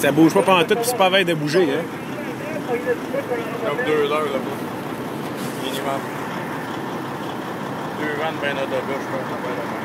Ça bouge pas pendant tout, puis c'est pas veille de bouger, hein. Comme deux heures là-bas. Minimum. Deux vannes, ben autobus, je pense.